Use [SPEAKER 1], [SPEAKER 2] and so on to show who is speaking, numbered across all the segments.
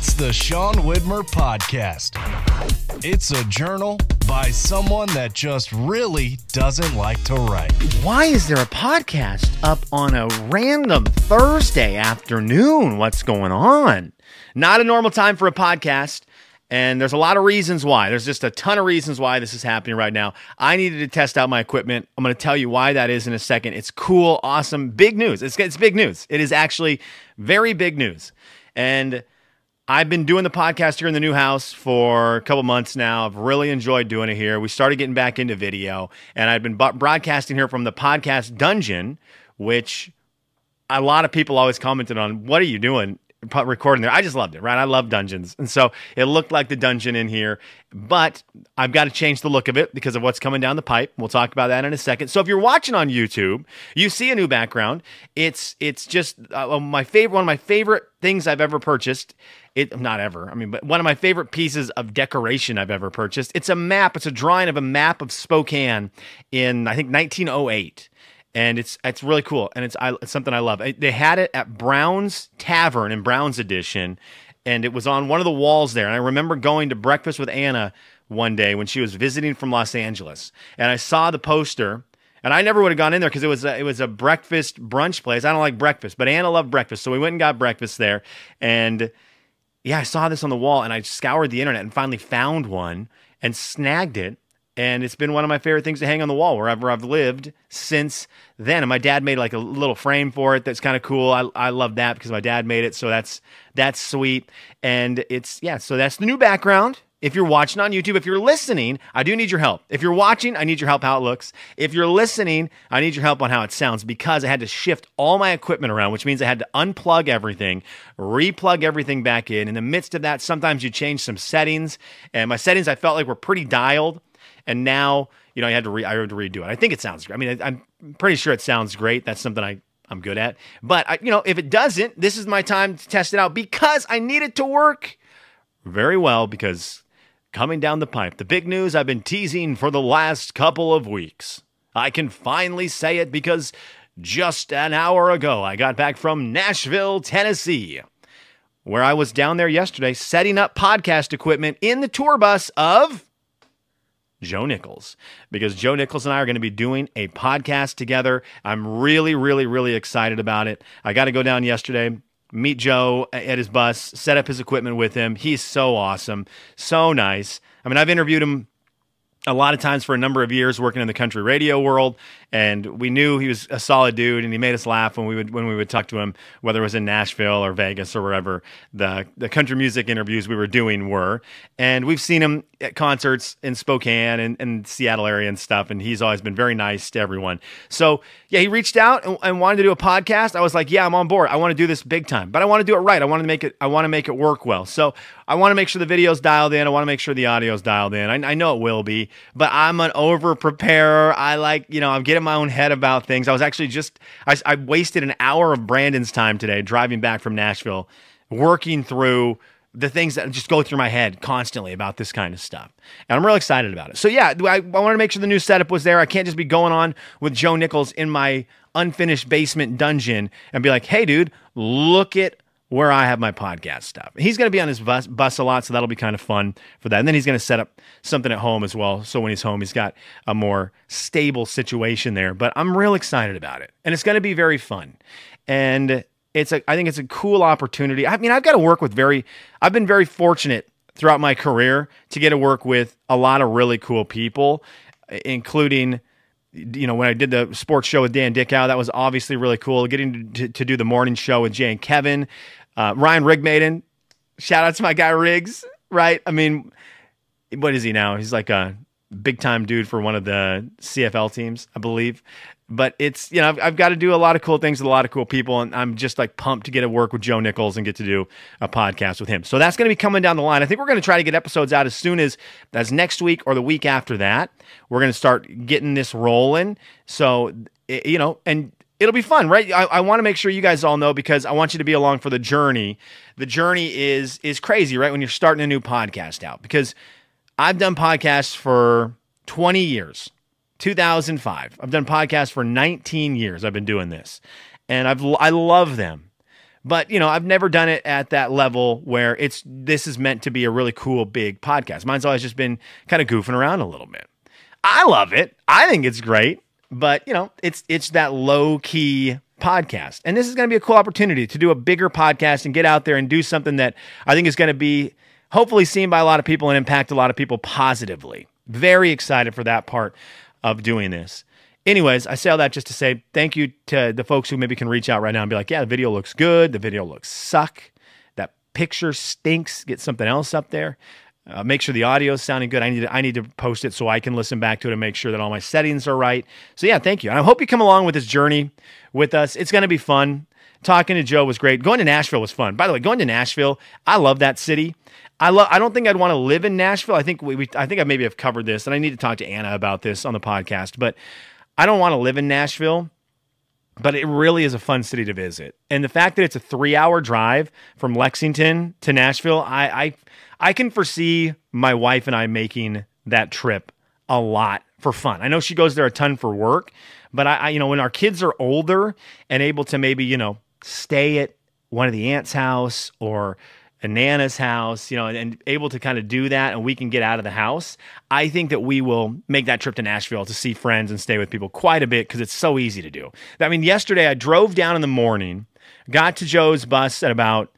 [SPEAKER 1] It's the Sean Widmer Podcast. It's a journal by someone that just really doesn't like to write.
[SPEAKER 2] Why is there a podcast up on a random Thursday afternoon? What's going on? Not a normal time for a podcast. And there's a lot of reasons why. There's just a ton of reasons why this is happening right now. I needed to test out my equipment. I'm going to tell you why that is in a second. It's cool, awesome, big news. It's, it's big news. It is actually very big news. And I've been doing the podcast here in the new house for a couple months now. I've really enjoyed doing it here. We started getting back into video, and I've been broadcasting here from the podcast dungeon, which a lot of people always commented on. What are you doing? Recording there. I just loved it, right? I love dungeons. And so it looked like the dungeon in here, but I've got to change the look of it because of what's coming down the pipe. We'll talk about that in a second. So if you're watching on YouTube, you see a new background. It's it's just uh, my favorite one of my favorite things I've ever purchased. It not ever. I mean, but one of my favorite pieces of decoration I've ever purchased. It's a map. It's a drawing of a map of Spokane in I think 1908 and it's it's really cool and it's, I, it's something I love. They had it at Browne's Tavern in Browne's Addition, and it was on one of the walls there. And I remember going to breakfast with Anna one day when she was visiting from Los Angeles, and I saw the poster. And I never would have gone in there because it was a, it was a breakfast brunch place. I don't like breakfast, but Anna loved breakfast, so we went and got breakfast there. And yeah, I saw this on the wall, and I scoured the internet and finally found one and snagged it and it's been one of my favorite things to hang on the wall wherever I've lived since then. And my dad made like a little frame for it that's kind of cool. I, I love that because my dad made it, so that's that's sweet. And it's yeah, so that's the new background. If you're watching on YouTube, if you're listening, I do need your help. If you're watching, I need your help how it looks. If you're listening, I need your help on how it sounds because I had to shift all my equipment around, which means I had to unplug everything, replug everything back in. In the midst of that, sometimes you change some settings, and my settings I felt like were pretty dialed and now you know I had to re- I had to redo it. I think it sounds great. I mean, I, I'm pretty sure it sounds great. That's something I I'm good at. But I, you know, if it doesn't, this is my time to test it out because I need it to work very well. Because coming down the pipe, the big news I've been teasing for the last couple of weeks. I can finally say it because just an hour ago I got back from Nashville, Tennessee, where I was down there yesterday setting up podcast equipment in the tour bus of Joe Nichols because Joe Nichols and I are going to be doing a podcast together. I'm really, really, really excited about it. I got to go down yesterday, meet Joe at his bus, set up his equipment with him. He's so awesome, so nice. I mean, I've interviewed him a lot of times for a number of years working in the country radio world and we knew he was a solid dude and he made us laugh when we would when we would talk to him whether it was in Nashville or Vegas or wherever the the country music interviews we were doing were. And we've seen him at concerts in Spokane and, and Seattle area and stuff and he's always been very nice to everyone. So yeah he reached out and, and wanted to do a podcast. I was like yeah I'm on board. I want to do this big time. But I want to do it right. I want to make it I want to make it work well. So I want to make sure the video's dialed in. I want to make sure the audio's dialed in. I, I know it will be but I'm an over preparer I like you know I'm getting my own head about things. I was actually just, I, I wasted an hour of Brandon's time today driving back from Nashville, working through the things that just go through my head constantly about this kind of stuff. And I'm really excited about it. So, yeah, I, I wanted to make sure the new setup was there. I can't just be going on with Joe Nichols in my unfinished basement dungeon and be like, hey, dude, look at where I have my podcast stuff. He's going to be on his bus, bus a lot, so that'll be kind of fun for that. And then he's going to set up something at home as well. So when he's home, he's got a more stable situation there. But I'm real excited about it, and it's going to be very fun. And it's a, I think it's a cool opportunity. I mean, I've got to work with very, I've been very fortunate throughout my career to get to work with a lot of really cool people, including you know, when I did the sports show with Dan Dickau, that was obviously really cool. Getting to, to do the morning show with Jay and Kevin, uh, Ryan Rigmaiden, shout out to my guy Riggs, right? I mean, what is he now? He's like a big time dude for one of the CFL teams, I believe. But it's, you know, I've, I've, got to do a lot of cool things with a lot of cool people. And I'm just like pumped to get to work with Joe Nichols and get to do a podcast with him. So that's going to be coming down the line. I think we're going to try to get episodes out as soon as, as next week or the week after that. We're going to start getting this rolling. So, you know, and it'll be fun, right? I, I want to make sure you guys all know because I want you to be along for the journey. The journey is is crazy, right? When you're starting a new podcast out, because I've done podcasts for 20 years, 2005. I've done podcasts for 19 years. I've been doing this, and I've I love them, But you know, I've never done it at that level where it's this is meant to be a really cool big podcast. Mine's always just been kind of goofing around a little bit. I love it. I think it's great, but you know, it's it's that low key podcast. And this is going to be a cool opportunity to do a bigger podcast and get out there and do something that I think is going to be hopefully seen by a lot of people and impact a lot of people positively. Very excited for that part of doing this. Anyways, I say all that just to say thank you to the folks who maybe can reach out right now and be like, yeah, the video looks good. The video looks suck. That picture stinks. Get something else up there. Uh, make sure the audio is sounding good. I need to, I need to post it so I can listen back to it and make sure that all my settings are right. So yeah, thank you. And I hope you come along with this journey with us. It's going to be fun. Talking to Joe was great. Going to Nashville was fun. By the way, going to Nashville, I love that city. I love. I don't think I'd want to live in Nashville. I think we, we. I think I maybe have covered this, and I need to talk to Anna about this on the podcast. But I don't want to live in Nashville, but it really is a fun city to visit. And the fact that it's a three hour drive from Lexington to Nashville, I, I, I can foresee my wife and I making that trip a lot for fun. I know she goes there a ton for work, but I, I you know, when our kids are older and able to maybe, you know, stay at one of the aunt's house or Nana's house, you know, and, and able to kind of do that and we can get out of the house, I think that we will make that trip to Nashville to see friends and stay with people quite a bit because it's so easy to do. I mean, yesterday I drove down in the morning, got to Joe's bus at about,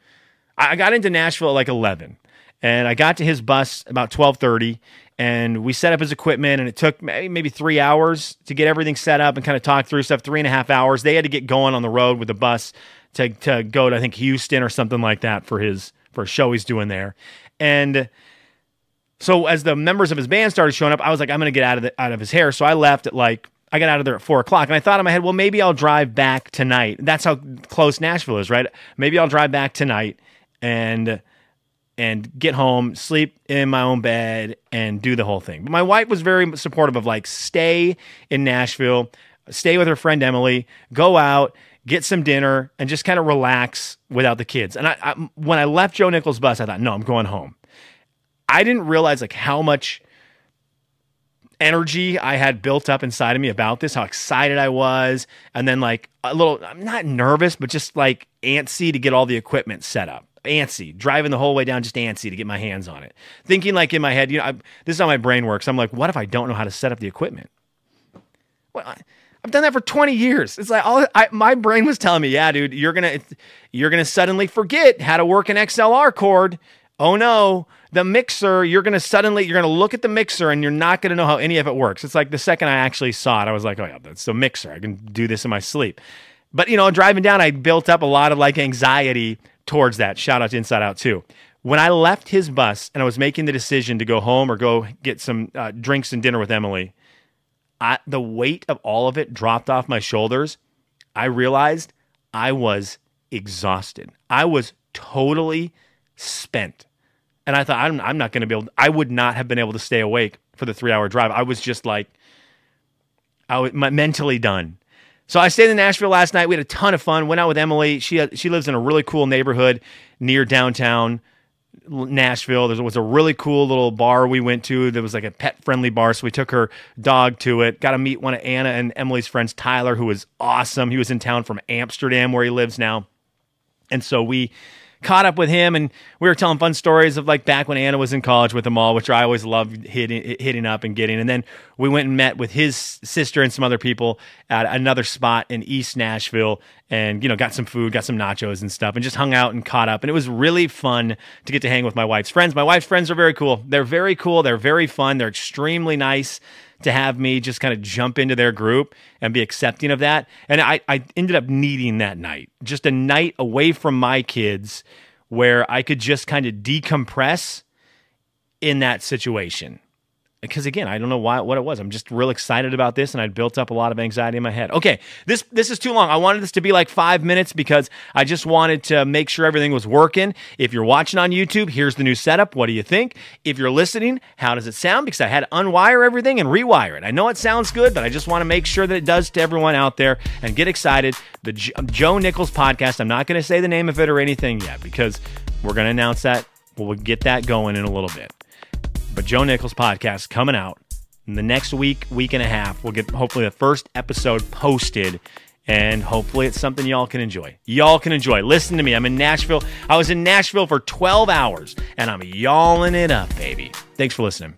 [SPEAKER 2] I got into Nashville at like 11 and I got to his bus about 1230 and we set up his equipment and it took maybe three hours to get everything set up and kind of talk through stuff three and a half hours they had to get going on the road with the bus to, to go to i think houston or something like that for his for a show he's doing there. And so as the members of his band started showing up, I was like, I'm gonna get out of the, out of his hair. So I left at like I got out of there at four o'clock, and I thought in my head, well, maybe I'll drive back tonight. That's how close Nashville is, right? Maybe I'll drive back tonight and and get home, sleep in my own bed, and do the whole thing. But my wife was very supportive of like stay in Nashville, stay with her friend Emily, go out, get some dinner, and just kind of relax without the kids. And I, I, when I left Joe Nichols' bus, I thought, no, I'm going home. I didn't realize like how much energy I had built up inside of me about this, how excited I was, and then like a little, I'm not nervous, but just like antsy to get all the equipment set up. Antsy, driving the whole way down, just antsy to get my hands on it. Thinking like in my head, you know, I, this is how my brain works. I'm like, what if I don't know how to set up the equipment? Well, I, I've done that for 20 years. It's like all I, my brain was telling me, yeah, dude, you're gonna you're gonna suddenly forget how to work an XLR cord. Oh no, the mixer, you're gonna suddenly you're gonna look at the mixer and you're not gonna know how any of it works. It's like the second I actually saw it, I was like, oh yeah, that's the mixer. I can do this in my sleep. But you know, driving down, I built up a lot of like anxiety towards that. Shout out to Inside Out too. When I left his bus and I was making the decision to go home or go get some uh, drinks and dinner with Emily, I, the weight of all of it dropped off my shoulders. I realized I was exhausted. I was totally spent. And I thought, I'm, I'm not going to be able, I would not have been able to stay awake for the three hour drive. I was just like, I was mentally done. So I stayed in Nashville last night. We had a ton of fun. Went out with Emily. She she lives in a really cool neighborhood near downtown. Nashville. There was a really cool little bar we went to. There was like a pet friendly bar. So we took her dog to it. Got to meet one of Anna and Emily's friends, Tyler, who was awesome. He was in town from Amsterdam, where he lives now. And so we caught up with him and we were telling fun stories of like back when Anna was in college with them all, which I always loved hitting, hitting up and getting. And then we went and met with his sister and some other people at another spot in East Nashville and, you know, got some food, got some nachos and stuff and just hung out and caught up. And it was really fun to get to hang with my wife's friends. My wife's friends are very cool. They're very cool. They're very fun. They're extremely nice to have me just kind of jump into their group and be accepting of that. And I, I ended up needing that night, just a night away from my kids where I could just kind of decompress in that situation because again, I don't know why what it was. I'm just real excited about this, and I built up a lot of anxiety in my head. Okay, this this is too long. I wanted this to be like five minutes because I just wanted to make sure everything was working. If you're watching on YouTube, here's the new setup. What do you think? If you're listening, how does it sound? Because I had to unwire everything and rewire it. I know it sounds good, but I just want to make sure that it does to everyone out there and get excited. The Joe Nichols podcast. I'm not going to say the name of it or anything yet because we're going to announce that. We'll get that going in a little bit. Joe Nichols podcast coming out in the next week, week and a half. We'll get hopefully the first episode posted and hopefully it's something y'all can enjoy. Y'all can enjoy. Listen to me. I'm in Nashville. I was in Nashville for 12 hours and I'm yawling it up, baby. Thanks for listening.